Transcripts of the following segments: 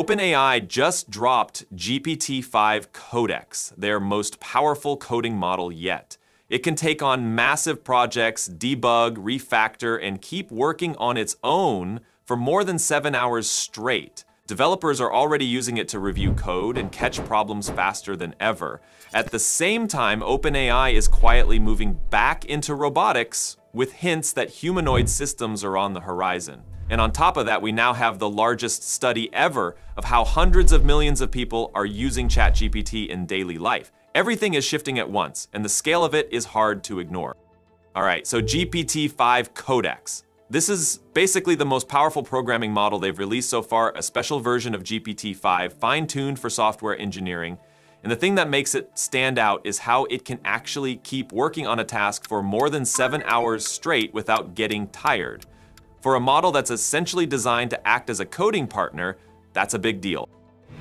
OpenAI just dropped GPT-5 Codex, their most powerful coding model yet. It can take on massive projects, debug, refactor, and keep working on its own for more than seven hours straight. Developers are already using it to review code and catch problems faster than ever. At the same time, OpenAI is quietly moving back into robotics with hints that humanoid systems are on the horizon. And on top of that, we now have the largest study ever of how hundreds of millions of people are using ChatGPT in daily life. Everything is shifting at once, and the scale of it is hard to ignore. All right, so GPT-5 Codex. This is basically the most powerful programming model they've released so far, a special version of GPT-5, fine-tuned for software engineering. And the thing that makes it stand out is how it can actually keep working on a task for more than seven hours straight without getting tired. For a model that's essentially designed to act as a coding partner, that's a big deal.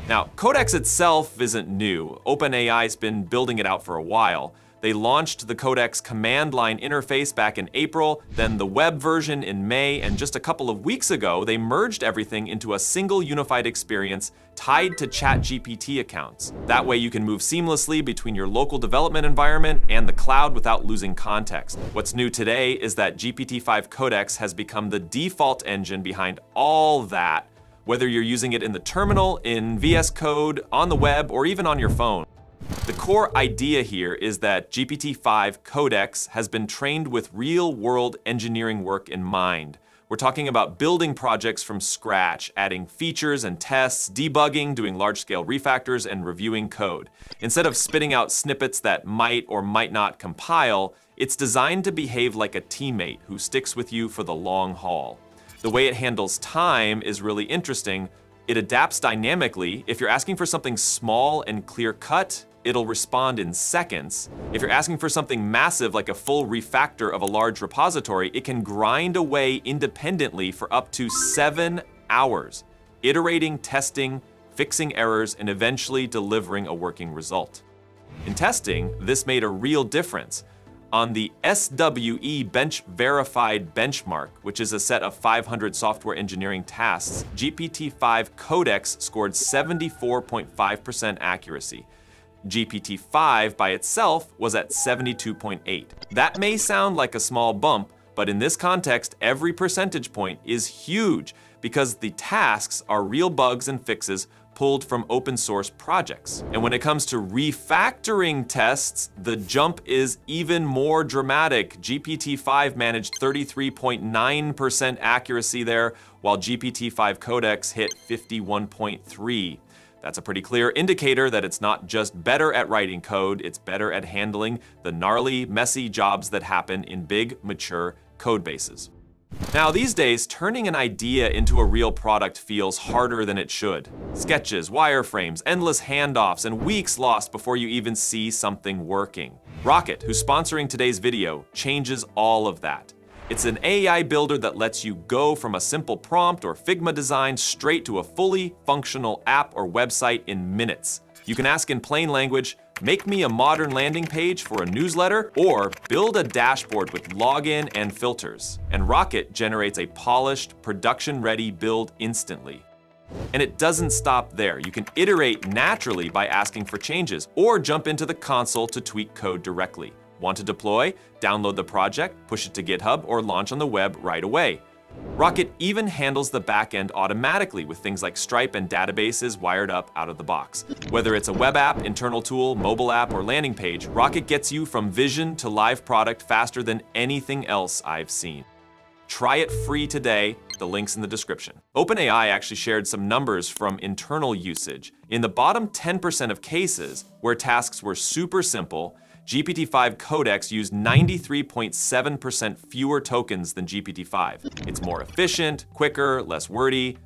Now, Codex itself isn't new. OpenAI's been building it out for a while. They launched the Codex command line interface back in April, then the web version in May, and just a couple of weeks ago, they merged everything into a single unified experience tied to ChatGPT accounts. That way you can move seamlessly between your local development environment and the cloud without losing context. What's new today is that GPT-5 Codex has become the default engine behind all that, whether you're using it in the terminal, in VS Code, on the web, or even on your phone. The core idea here is that GPT-5 Codex has been trained with real-world engineering work in mind. We're talking about building projects from scratch, adding features and tests, debugging, doing large-scale refactors, and reviewing code. Instead of spitting out snippets that might or might not compile, it's designed to behave like a teammate who sticks with you for the long haul. The way it handles time is really interesting. It adapts dynamically. If you're asking for something small and clear-cut, it'll respond in seconds. If you're asking for something massive like a full refactor of a large repository, it can grind away independently for up to seven hours, iterating, testing, fixing errors, and eventually delivering a working result. In testing, this made a real difference. On the SWE Bench Verified benchmark, which is a set of 500 software engineering tasks, GPT-5 Codex scored 74.5% accuracy, GPT-5 by itself was at 72.8. That may sound like a small bump, but in this context, every percentage point is huge because the tasks are real bugs and fixes pulled from open source projects. And when it comes to refactoring tests, the jump is even more dramatic. GPT-5 managed 33.9% accuracy there, while GPT-5 Codex hit 51.3. That's a pretty clear indicator that it's not just better at writing code, it's better at handling the gnarly, messy jobs that happen in big, mature code bases. Now, these days, turning an idea into a real product feels harder than it should. Sketches, wireframes, endless handoffs, and weeks lost before you even see something working. Rocket, who's sponsoring today's video, changes all of that. It's an AI builder that lets you go from a simple prompt or Figma design straight to a fully functional app or website in minutes. You can ask in plain language, make me a modern landing page for a newsletter, or build a dashboard with login and filters. And Rocket generates a polished, production-ready build instantly. And it doesn't stop there. You can iterate naturally by asking for changes, or jump into the console to tweak code directly. Want to deploy? Download the project, push it to GitHub, or launch on the web right away. Rocket even handles the backend automatically with things like Stripe and databases wired up out of the box. Whether it's a web app, internal tool, mobile app, or landing page, Rocket gets you from vision to live product faster than anything else I've seen. Try it free today, the link's in the description. OpenAI actually shared some numbers from internal usage. In the bottom 10% of cases, where tasks were super simple, GPT-5 Codex used 93.7% fewer tokens than GPT-5. It's more efficient, quicker, less wordy.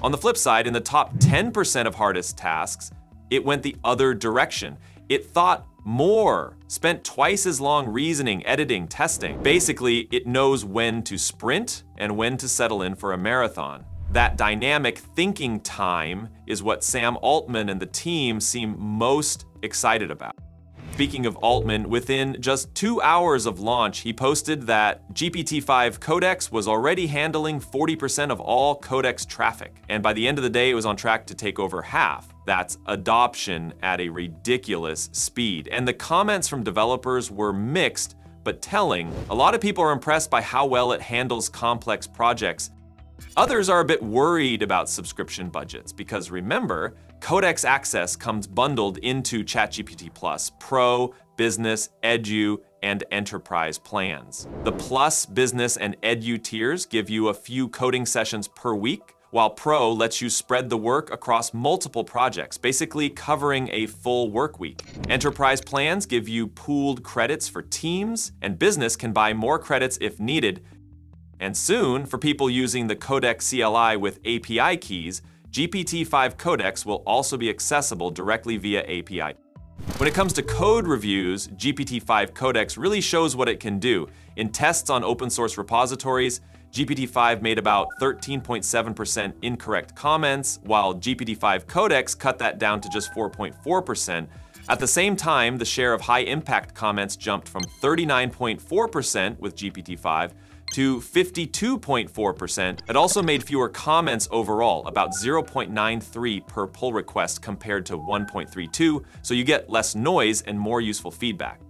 On the flip side, in the top 10% of hardest tasks, it went the other direction. It thought more, spent twice as long reasoning, editing, testing. Basically, it knows when to sprint and when to settle in for a marathon. That dynamic thinking time is what Sam Altman and the team seem most excited about. Speaking of Altman, within just two hours of launch, he posted that GPT-5 Codex was already handling 40% of all Codex traffic. And by the end of the day, it was on track to take over half. That's adoption at a ridiculous speed. And the comments from developers were mixed, but telling. A lot of people are impressed by how well it handles complex projects. Others are a bit worried about subscription budgets because remember, Codex Access comes bundled into ChatGPT Plus Pro, Business, Edu, and Enterprise plans. The Plus, Business, and Edu tiers give you a few coding sessions per week, while Pro lets you spread the work across multiple projects, basically covering a full work week. Enterprise plans give you pooled credits for teams, and Business can buy more credits if needed. And soon, for people using the Codex CLI with API keys, GPT-5 Codex will also be accessible directly via API. When it comes to code reviews, GPT-5 Codex really shows what it can do. In tests on open source repositories, GPT-5 made about 13.7% incorrect comments, while GPT-5 Codex cut that down to just 4.4%. At the same time, the share of high impact comments jumped from 39.4% with GPT-5 to 52.4%. It also made fewer comments overall, about 0.93 per pull request compared to 1.32, so you get less noise and more useful feedback.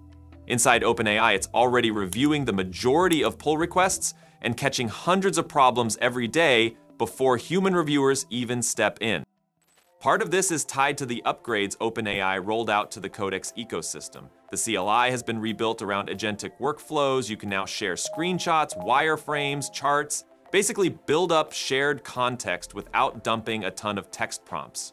Inside OpenAI, it's already reviewing the majority of pull requests and catching hundreds of problems every day before human reviewers even step in. Part of this is tied to the upgrades OpenAI rolled out to the Codex ecosystem. The CLI has been rebuilt around agentic workflows. You can now share screenshots, wireframes, charts, basically build up shared context without dumping a ton of text prompts.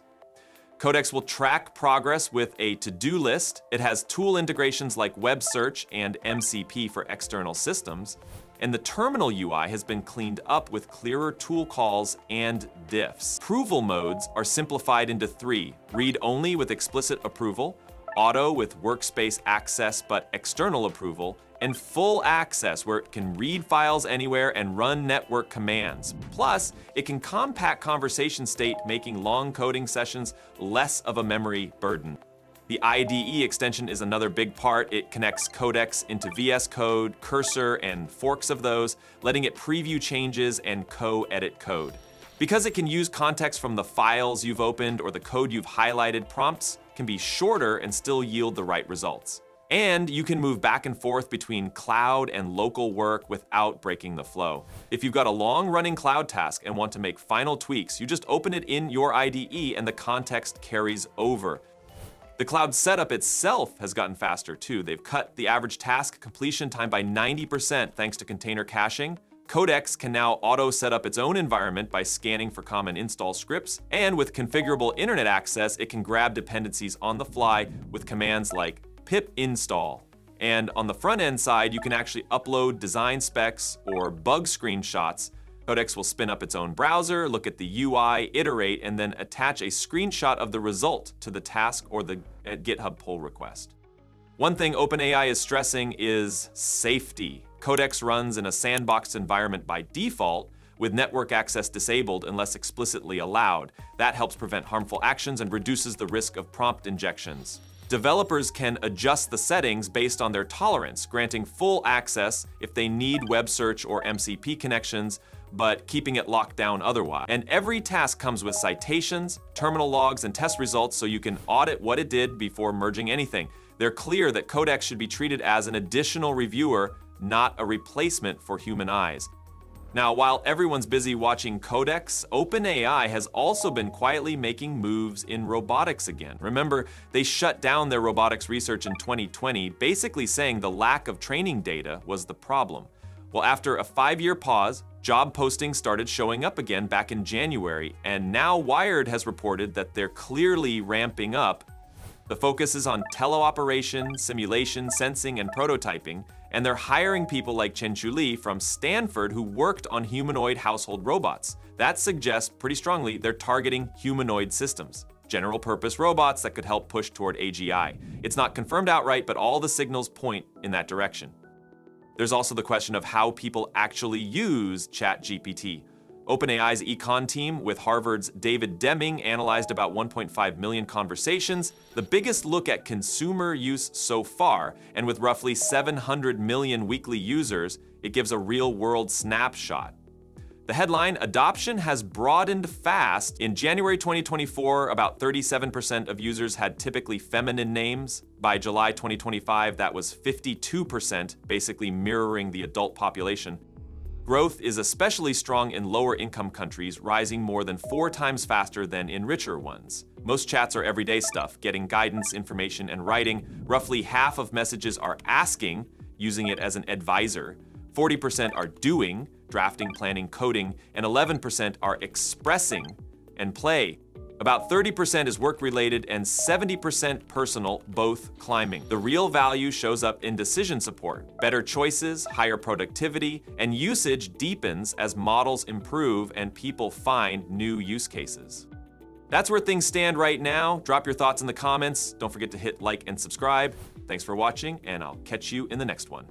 Codex will track progress with a to-do list. It has tool integrations like web search and MCP for external systems and the terminal UI has been cleaned up with clearer tool calls and diffs. Approval modes are simplified into three, read-only with explicit approval, auto with workspace access but external approval, and full access where it can read files anywhere and run network commands. Plus, it can compact conversation state, making long coding sessions less of a memory burden. The IDE extension is another big part. It connects Codex into VS Code, Cursor, and forks of those, letting it preview changes and co-edit code. Because it can use context from the files you've opened or the code you've highlighted, prompts can be shorter and still yield the right results. And you can move back and forth between cloud and local work without breaking the flow. If you've got a long running cloud task and want to make final tweaks, you just open it in your IDE and the context carries over. The cloud setup itself has gotten faster too. They've cut the average task completion time by 90% thanks to container caching. Codex can now auto set up its own environment by scanning for common install scripts, and with configurable internet access, it can grab dependencies on the fly with commands like pip install. And on the front end side, you can actually upload design specs or bug screenshots Codex will spin up its own browser, look at the UI, iterate, and then attach a screenshot of the result to the task or the uh, GitHub pull request. One thing OpenAI is stressing is safety. Codex runs in a sandboxed environment by default, with network access disabled unless explicitly allowed. That helps prevent harmful actions and reduces the risk of prompt injections. Developers can adjust the settings based on their tolerance, granting full access if they need web search or MCP connections, but keeping it locked down otherwise. And every task comes with citations, terminal logs, and test results so you can audit what it did before merging anything. They're clear that Codex should be treated as an additional reviewer, not a replacement for human eyes. Now, while everyone's busy watching Codex, OpenAI has also been quietly making moves in robotics again. Remember, they shut down their robotics research in 2020, basically saying the lack of training data was the problem. Well, after a five-year pause, Job postings started showing up again back in January, and now Wired has reported that they're clearly ramping up. The focus is on teleoperation, simulation, sensing, and prototyping, and they're hiring people like Chengshu Li from Stanford who worked on humanoid household robots. That suggests pretty strongly they're targeting humanoid systems general purpose robots that could help push toward AGI. It's not confirmed outright, but all the signals point in that direction. There's also the question of how people actually use ChatGPT. OpenAI's econ team with Harvard's David Deming analyzed about 1.5 million conversations, the biggest look at consumer use so far, and with roughly 700 million weekly users, it gives a real-world snapshot. The headline, Adoption has broadened fast. In January 2024, about 37% of users had typically feminine names. By July 2025, that was 52%, basically mirroring the adult population. Growth is especially strong in lower income countries, rising more than four times faster than in richer ones. Most chats are everyday stuff, getting guidance, information, and writing. Roughly half of messages are asking, using it as an advisor. 40% are doing, drafting, planning, coding, and 11% are expressing and play. About 30% is work related and 70% personal, both climbing. The real value shows up in decision support. Better choices, higher productivity, and usage deepens as models improve and people find new use cases. That's where things stand right now. Drop your thoughts in the comments. Don't forget to hit like and subscribe. Thanks for watching, and I'll catch you in the next one.